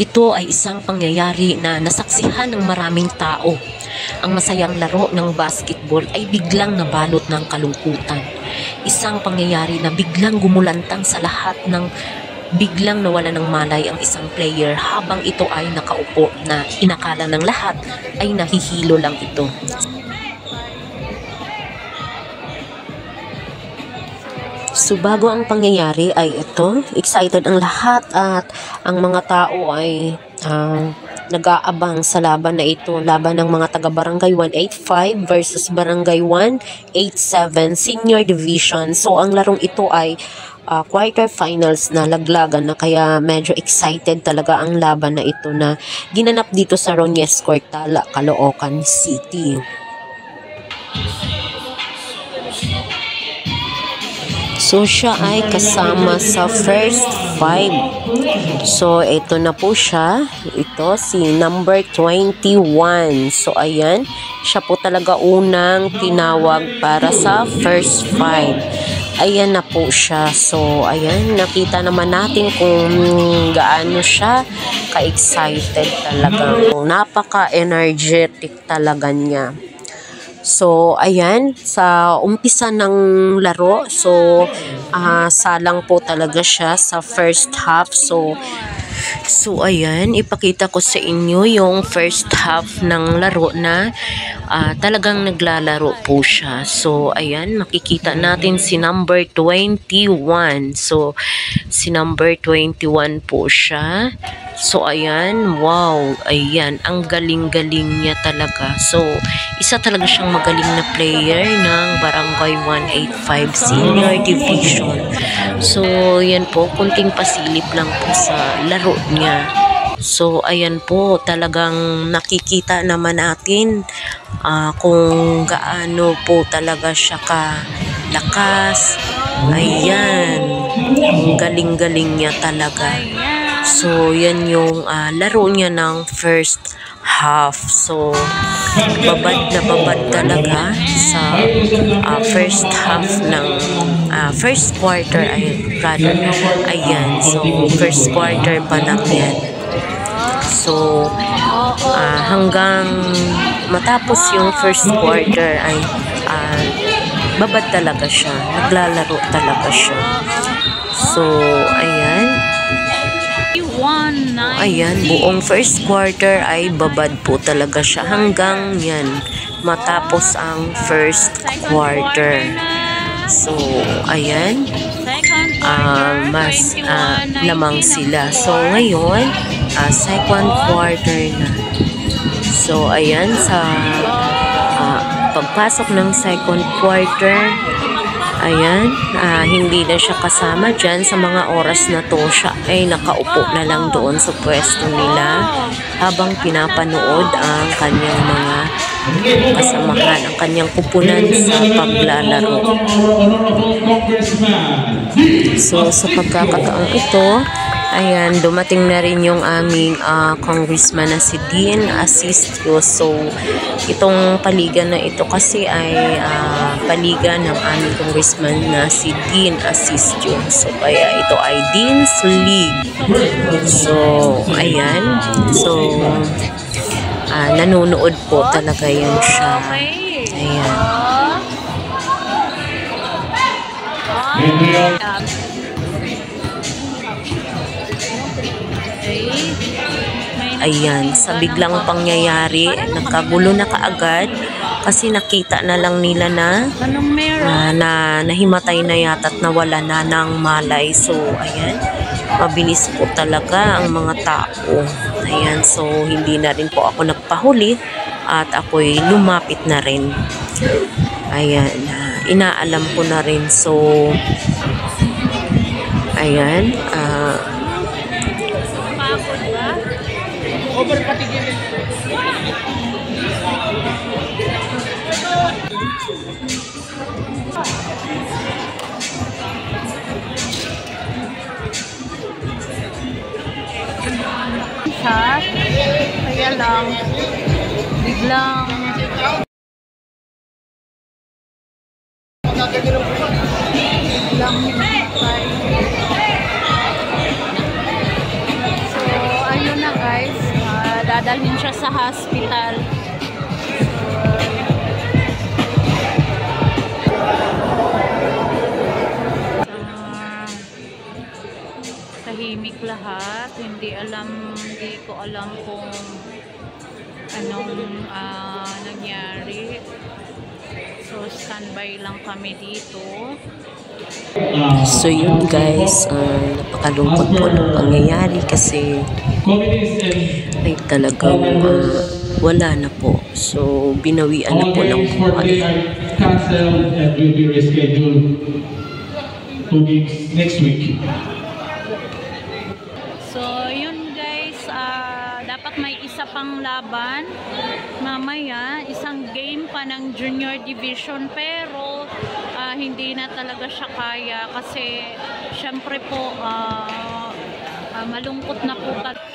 Ito ay isang pangyayari na nasaksihan ng maraming tao. Ang masayang laro ng basketball ay biglang nabalot ng kalungkutan. Isang pangyayari na biglang gumulantang sa lahat ng biglang nawala ng malay ang isang player habang ito ay nakaupo na inakala ng lahat ay nahihilo lang ito. So bago ang pangyayari ay ito, excited ang lahat at ang mga tao ay uh, nag-aabang sa laban na ito, laban ng mga taga Barangay 185 versus Barangay 187 Senior Division. So ang larong ito ay uh, quarterfinals na laglagan na kaya medyo excited talaga ang laban na ito na ginanap dito sa Ronyes Cortala, Caloocan City. So, siya ay kasama sa first five. So, ito na po siya. Ito, si number 21. So, ayan. Siya po talaga unang tinawag para sa first five. Ayan na po siya. So, ayan. Nakita naman natin kung gaano siya ka-excited talaga. Napaka-energetic talaga niya. So, ayan, sa umpisa ng laro, so, uh, salang po talaga siya sa first half. So, so ayan, ipakita ko sa inyo yung first half ng laro na uh, talagang naglalaro po siya. So, ayan, makikita natin si number 21. So, si number 21 po siya. So, ayan, wow, ayan, ang galing-galing niya talaga. So, isa talaga siyang magaling na player ng Barangay 185 Senior Division. So, yan po, kunting pasilip lang po sa laro niya. So, ayan po, talagang nakikita naman natin uh, kung gaano po talaga siya ka lakas. Ayan, galing-galing niya talaga. So, yan yung uh, laro niya ng first half. So, babad na babad talaga sa uh, first half ng uh, first quarter. Ay, rather, ayan. So, first quarter pa lang yan. So, uh, hanggang matapos yung first quarter ay uh, babad talaga siya. Naglalaro talaga siya. So, ayan. Ayan, buong first quarter ay babad po talaga siya hanggang yan matapos ang first quarter. So, ayan, uh, mas uh, lamang sila. So, ngayon, uh, second quarter na. So, ayan, sa uh, pagpasok ng second quarter, Ayan, uh, hindi na siya kasama dyan sa mga oras na to. Siya ay nakaupo na lang doon sa pwesto nila habang pinapanood ang kanyang mga kasamahan, ang kanyang kupunan sa paglalaro. So, sa pagkakataong ito, Ayan, dumating na rin yung aming uh, congressman na si Dean Asistio. So, itong paligan na ito kasi ay uh, paligan ng aming congressman na si Dean Asistio. So, kaya ito ay Dean's League. So, ayan. So, uh, nanonood po talaga yan siya. Ayan. Ayan. Ayan, sa biglang pangyayari, nagkagulo na kaagad kasi nakita na lang nila na uh, na nahimatay na yata at nawala na ng malay. So, ayan, mabilis po talaga ang mga tao. Ayan, so hindi na rin po ako nagpahuli at ako'y lumapit na rin. Ayan, inaalam ko na rin. So, ayan, ah, uh, Over patigilin. Siya, kaya lang, biglang. Biglang. Himatay. Dadalhin siya sa hospital. Ah, tahimik lahat. Hindi alam, hindi ko alam kung anong ah, nangyari. So, standby lang kami dito. So yun guys, ah, napakalungkot po ng pangyayari kasi ay talagang ah, wala na po. So binawian na po ng buhay. next week. So, yun guys, ah, dapat may isa pang laban. Mamaya, isang game pa ng junior division pero hindi na talaga siya kaya kasi syempre po uh, uh, malungkot na po talaga.